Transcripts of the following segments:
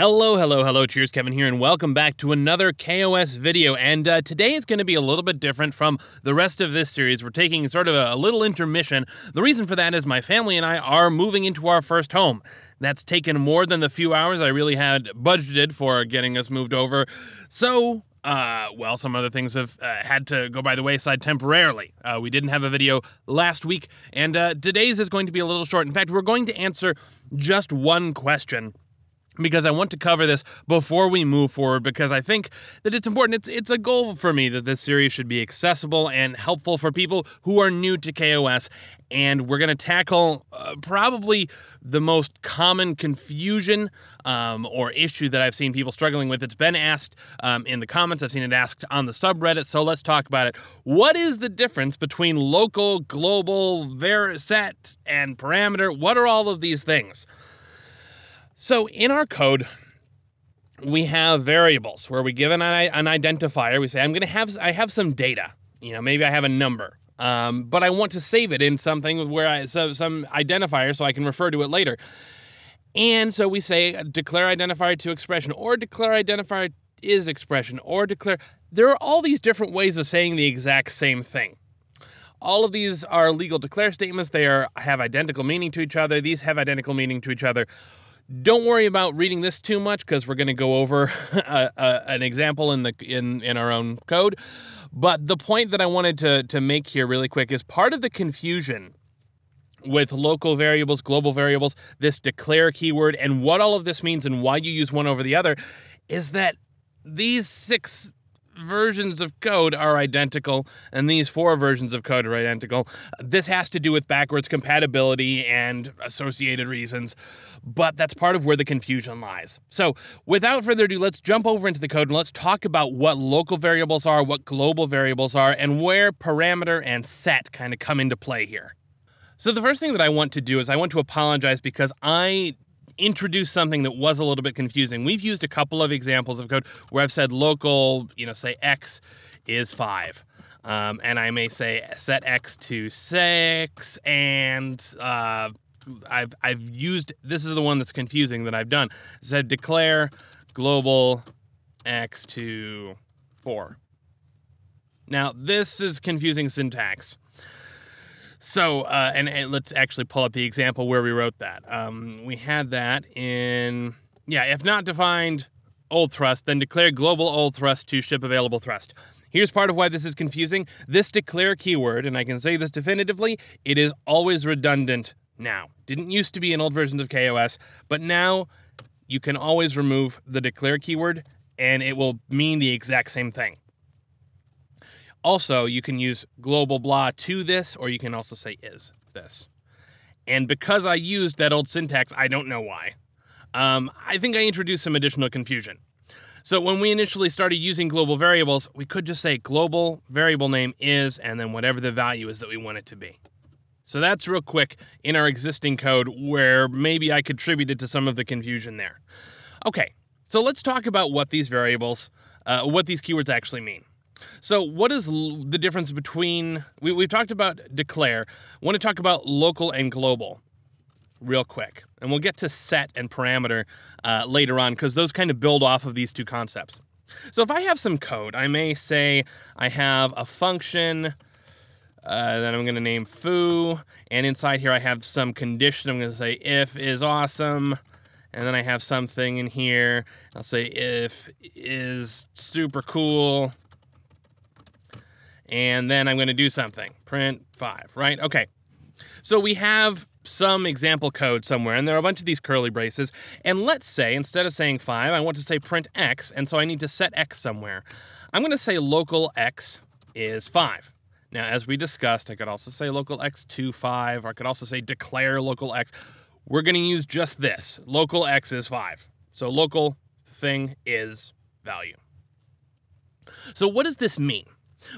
Hello, hello, hello, cheers, Kevin here, and welcome back to another KOS video. And uh, today is going to be a little bit different from the rest of this series. We're taking sort of a, a little intermission. The reason for that is my family and I are moving into our first home. That's taken more than the few hours I really had budgeted for getting us moved over. So, uh, well, some other things have uh, had to go by the wayside temporarily. Uh, we didn't have a video last week, and uh, today's is going to be a little short. In fact, we're going to answer just one question because I want to cover this before we move forward because I think that it's important. It's it's a goal for me that this series should be accessible and helpful for people who are new to KOS. And we're going to tackle uh, probably the most common confusion um, or issue that I've seen people struggling with. It's been asked um, in the comments. I've seen it asked on the subreddit. So let's talk about it. What is the difference between local, global, var, set, and parameter? What are all of these things? So in our code, we have variables where we give an, an identifier. We say, I'm going to have, I have some data. You know, maybe I have a number, um, but I want to save it in something where I, so some identifier so I can refer to it later. And so we say declare identifier to expression or declare identifier is expression or declare. There are all these different ways of saying the exact same thing. All of these are legal declare statements. They are have identical meaning to each other. These have identical meaning to each other. Don't worry about reading this too much because we're going to go over a, a, an example in the in in our own code. But the point that I wanted to to make here really quick is part of the confusion with local variables, global variables, this declare keyword, and what all of this means and why you use one over the other is that these six versions of code are identical, and these four versions of code are identical. This has to do with backwards compatibility and associated reasons, but that's part of where the confusion lies. So, without further ado, let's jump over into the code and let's talk about what local variables are, what global variables are, and where parameter and set kind of come into play here. So, the first thing that I want to do is I want to apologize because I introduce something that was a little bit confusing. We've used a couple of examples of code where I've said local, you know, say x is 5. Um, and I may say set x to 6 and uh, I've I've used this is the one that's confusing that I've done. Said declare global x to 4. Now, this is confusing syntax. So, uh, and, let's actually pull up the example where we wrote that. Um, we had that in, yeah, if not defined old thrust, then declare global old thrust to ship available thrust. Here's part of why this is confusing. This declare keyword, and I can say this definitively, it is always redundant now. Didn't used to be in old versions of KOS, but now you can always remove the declare keyword and it will mean the exact same thing. Also, you can use global blah to this, or you can also say is this. And because I used that old syntax, I don't know why. Um, I think I introduced some additional confusion. So when we initially started using global variables, we could just say global variable name is, and then whatever the value is that we want it to be. So that's real quick in our existing code where maybe I contributed to some of the confusion there. Okay, so let's talk about what these variables, uh, what these keywords actually mean. So, what is l- the difference between we, we've talked about declare? Want to talk about local and global real quick, and we'll get to set and parameter uh, later on because those kind of build off of these two concepts. So, if I have some code, I may say I have a function uh, that I'm going to name foo, and inside here I have some condition. I'm going to say if is awesome, and then I have something in here. I'll say if is super cool and then I'm going to do something. Print 5, right? Okay. So we have some example code somewhere, and there are a bunch of these curly braces. And let's say, instead of saying 5, I want to say print x, and so I need to set x somewhere. I'm going to say local x is 5. Now, as we discussed, I could also say local x to 5, or I could also say declare local x. We're going to use just this. Local x is 5. So local thing is value. So what does this mean?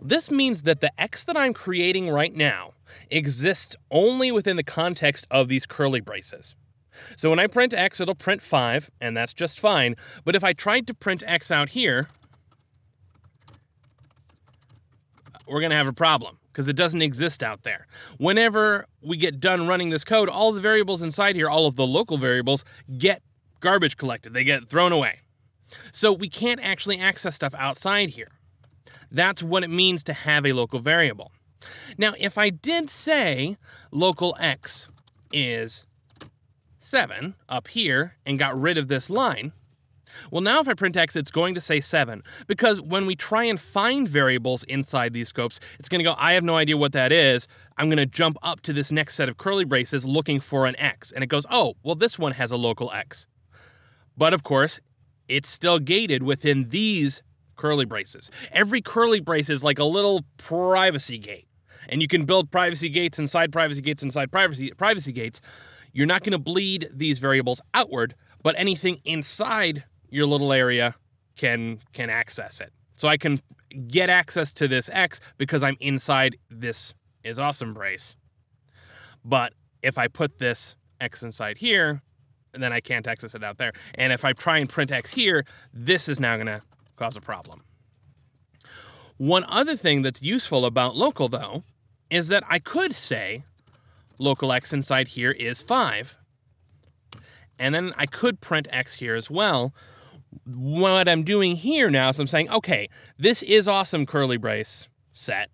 This means that the x that I'm creating right now exists only within the context of these curly braces. So when I print x, it'll print 5, and that's just fine. But if I tried to print x out here, we're going to have a problem because it doesn't exist out there. Whenever we get done running this code, all the variables inside here, all of the local variables, get garbage collected, they get thrown away. So we can't actually access stuff outside here. That's what it means to have a local variable. Now, if I did say local x is 7 up here and got rid of this line, well, now if I print x, it's going to say 7, because when we try and find variables inside these scopes, it's going to go, I have no idea what that is. I'm going to jump up to this next set of curly braces looking for an x. And it goes, oh, well, this one has a local x. But of course, it's still gated within these curly braces. Every curly brace is like a little privacy gate. And you can build privacy gates inside privacy gates inside privacy privacy gates. You're not going to bleed these variables outward, but anything inside your little area can can access it. So I can get access to this X because I'm inside this is awesome brace. But if I put this X inside here, then I can't access it out there. And if I try and print X here, this is now going to cause a problem. One other thing that's useful about local, though, is that I could say local X inside here is 5. And then I could print X here as well, what I'm doing here now is I'm saying, okay, this is awesome curly brace set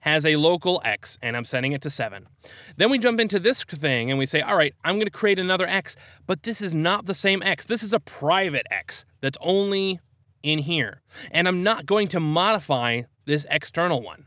has a local x and I'm setting it to 7. Then we jump into this thing and we say, all right, I'm going to create another x, but this is not the same x. This is a private x that's only in here. And I'm not going to modify this external one.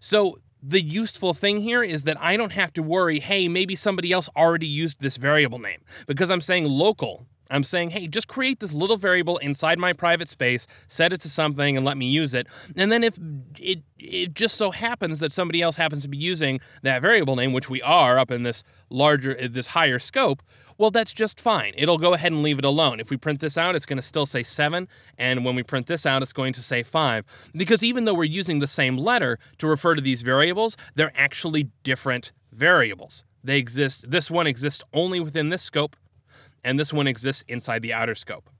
So the useful thing here is that I don't have to worry, hey, maybe somebody else already used this variable name because I'm saying local I'm saying, hey, just create this little variable inside my private space, set it to something, and let me use it. And then if it it just so happens that somebody else happens to be using that variable name, which we are up in this larger, uh, this higher scope, well, that's just fine. It'll go ahead and leave it alone. If we print this out, it's going to still say 7, and when we print this out, it's going to say 5. Because even though we're using the same letter to refer to these variables, they're actually different variables. They exist, this one exists only within this scope, and this one exists inside the outer scope.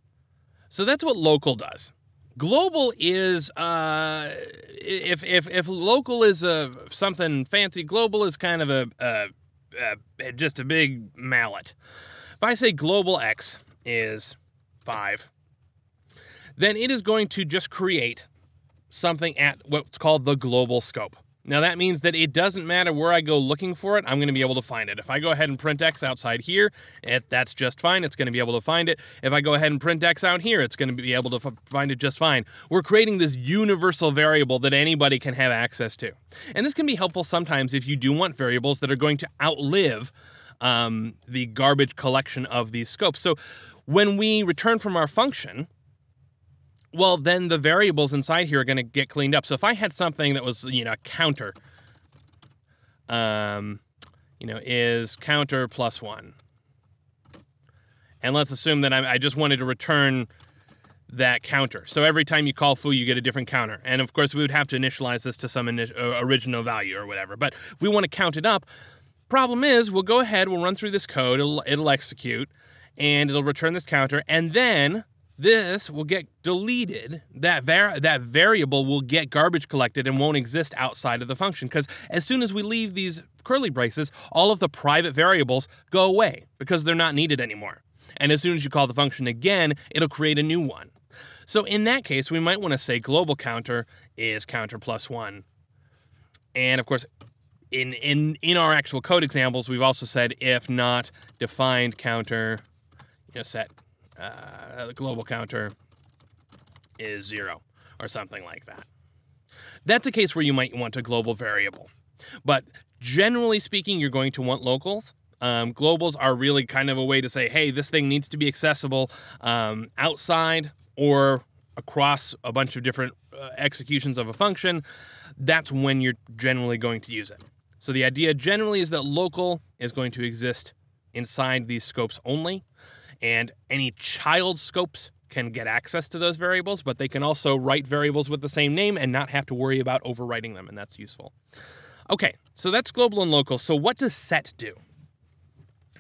So that's what local does. Global is uh, if if if local is a something fancy, global is kind of a, a, a just a big mallet. If I say global x is five, then it is going to just create something at what's called the global scope. Now that means that it doesn't matter where I go looking for it, I'm going to be able to find it. If I go ahead and print X outside here, it, that's just fine. It's going to be able to find it. If I go ahead and print X out here, it's going to be able to find it just fine. We're creating this universal variable that anybody can have access to. And this can be helpful sometimes if you do want variables that are going to outlive um, the garbage collection of these scopes. So when we return from our function, well, then the variables inside here are going to get cleaned up. So if I had something that was, you know, counter, um, you know, is counter plus one. And let's assume that I, I just wanted to return that counter. So every time you call foo, you get a different counter. And of course, we would have to initialize this to some uh, original value or whatever. But if we want to count it up, problem is we'll go ahead, we'll run through this code, it'll, it'll execute, and it'll return this counter. And then this will get deleted. That var- that variable will get garbage collected and won't exist outside of the function because as soon as we leave these curly braces, all of the private variables go away because they're not needed anymore. And as soon as you call the function again, it'll create a new one. So in that case, we might want to say global counter is counter plus one. And of course, in in in our actual code examples, we've also said if not defined counter, you know, set uh, the global counter is zero or something like that. That's a case where you might want a global variable. But generally speaking, you're going to want locals. Um, globals are really kind of a way to say, hey, this thing needs to be accessible um, outside or across a bunch of different uh, executions of a function. That's when you're generally going to use it. So the idea generally is that local is going to exist inside these scopes only and any child scopes can get access to those variables, but they can also write variables with the same name and not have to worry about overwriting them, and that's useful. Okay, so that's global and local. So what does set do?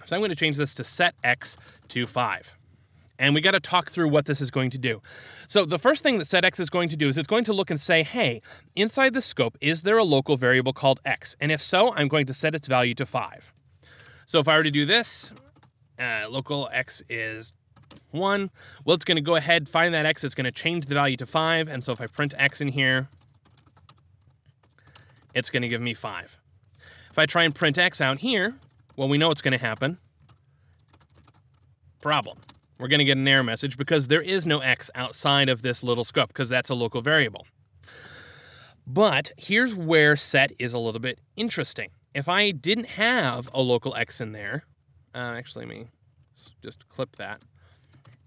So I'm going to change this to set x to 5. And we got to talk through what this is going to do. So the first thing that set x is going to do is it's going to look and say, hey, inside the scope, is there a local variable called x? And if so, I'm going to set its value to 5. So if I were to do this, uh, local x is 1. Well, it's going to go ahead, find that x, it's going to change the value to 5, and so if I print x in here, it's going to give me 5. If I try and print x out here, well, we know what's going to happen. Problem. We're going to get an error message because there is no x outside of this little scope because that's a local variable. But here's where set is a little bit interesting. If I didn't have a local x in there, uh, actually, me just clip that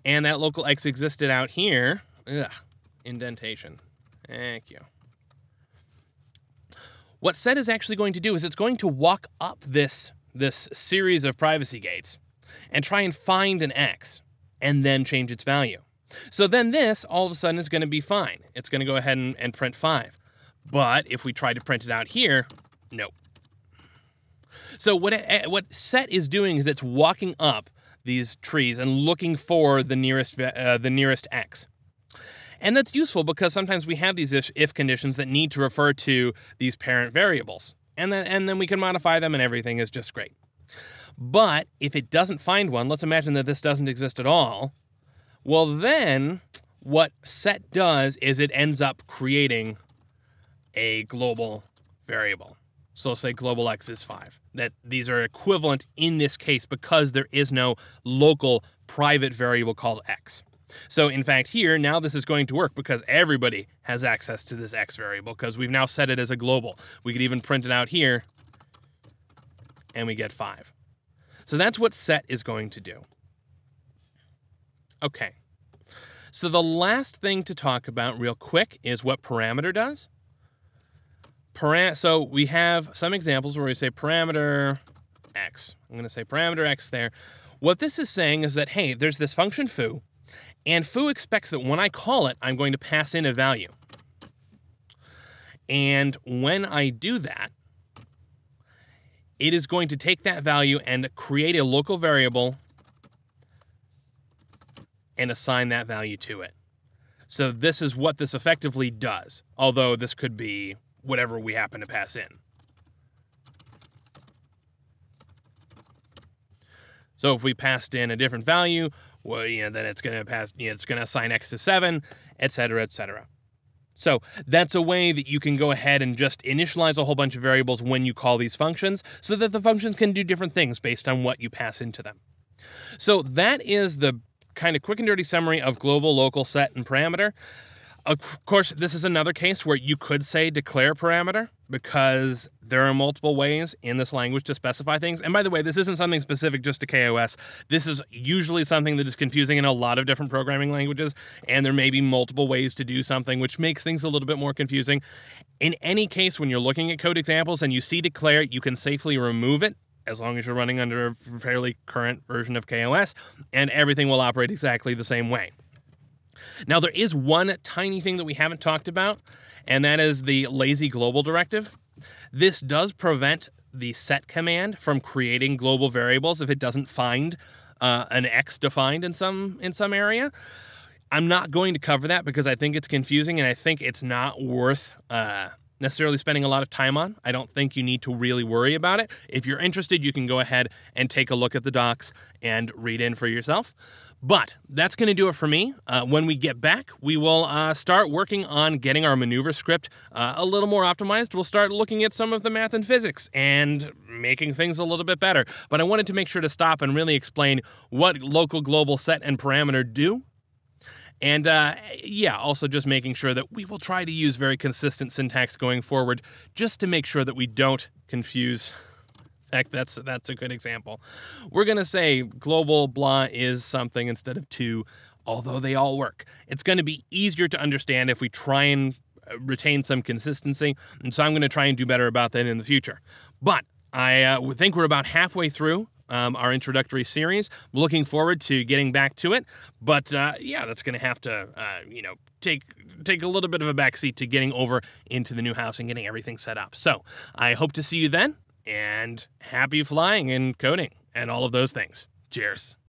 and that local X existed out here, ugh, indentation. Thank you. What set is actually going to do is it's going to walk up this, this series of privacy gates and try and find an X and then change its value. So then this all of a sudden is going to be fine. It's going to go ahead and, and print 5. But if we try to print it out here, nope. So what, it, what set is doing is it's walking up these trees and looking for the nearest uh, the nearest x. And that's useful because sometimes we have these if conditions that need to refer to these parent variables. And then, and then we can modify them and everything is just great. But if it doesn't find one, let's imagine that this doesn't exist at all. Well, then what set does is it ends up creating a global variable. So say global x is 5. That these are equivalent in this case because there is no local private variable called x. So in fact here, now this is going to work because everybody has access to this x variable because we've now set it as a global. We could even print it out here and we get 5. So that's what set is going to do. Okay. So the last thing to talk about real quick is what parameter does param so we have some examples where we say parameter x. I'm going to say parameter x there. What this is saying is that, hey, there's this function foo, and foo expects that when I call it, I'm going to pass in a value. And when I do that, it is going to take that value and create a local variable and assign that value to it. So this is what this effectively does, although this could be whatever we happen to pass in. So if we passed in a different value, well, you know, then it's going to pass, you know, it's going to assign x to 7, etc., etc. So that's a way that you can go ahead and just initialize a whole bunch of variables when you call these functions so that the functions can do different things based on what you pass into them. So that is the kind of quick and dirty summary of global, local, set, and parameter. Of course, this is another case where you could say declare parameter because there are multiple ways in this language to specify things. And by the way, this isn't something specific just to KOS. This is usually something that is confusing in a lot of different programming languages, and there may be multiple ways to do something, which makes things a little bit more confusing. In any case, when you're looking at code examples and you see declare, you can safely remove it as long as you're running under a fairly current version of KOS, and everything will operate exactly the same way. Now, there is one tiny thing that we haven't talked about, and that is the lazy global directive. This does prevent the set command from creating global variables if it doesn't find uh, an X defined in some in some area. I'm not going to cover that because I think it's confusing and I think it's not worth uh, necessarily spending a lot of time on. I don't think you need to really worry about it. If you're interested, you can go ahead and take a look at the docs and read in for yourself. But that's going to do it for me. Uh, when we get back, we will uh, start working on getting our maneuver script uh, a little more optimized. We'll start looking at some of the math and physics and making things a little bit better. But I wanted to make sure to stop and really explain what local, global, set, and parameter do. And uh, yeah, also just making sure that we will try to use very consistent syntax going forward just to make sure that we don't confuse fact, that's that's a good example. We're gonna say global blah is something instead of two, although they all work. It's gonna be easier to understand if we try and uh, retain some consistency, and so I'm gonna try and do better about that in the future. But I uh, think we're about halfway through um, our introductory series. looking forward to getting back to it, but uh, yeah, that's going to have to, uh, you know, take take a little bit of a backseat to getting over into the new house and getting everything set up. So I hope to see you then and happy flying and coding and all of those things. Cheers.